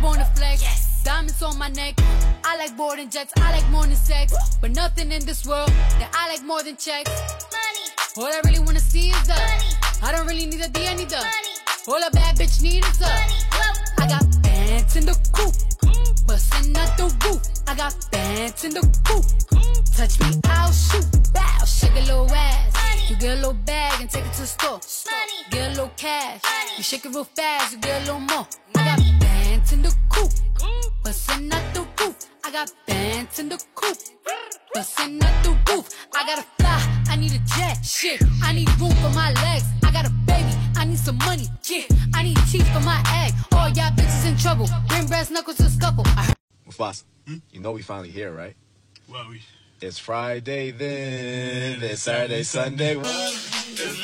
born to flex. Diamonds on my neck. I like boarding jets. I like more than sex. But nothing in this world that I like more than checks. Money. All I really wanna see is the money. I don't really need a D, I need the money. All a bad bitch need is the I got bands in the coupe, mm. bustin' out the roof. I got bands in the coupe. Mm. Touch me, I'll shoot. Bow, shake a little ass. You get a little bag and take it to the store. Get a little cash. You shake it real fast, you get a little more. I got bands in the coupe. Bustin' out the roof. I gotta fly. I need a jet. Shit. I need room for my legs. I got a baby. I need some money. Yeah. I need teeth for my egg. All y'all bitches in trouble. Bring brass knuckles to scuffle. I heard Mufasa, you know we finally here, right? Well, we. It's Friday then, it's Saturday, Sunday. It's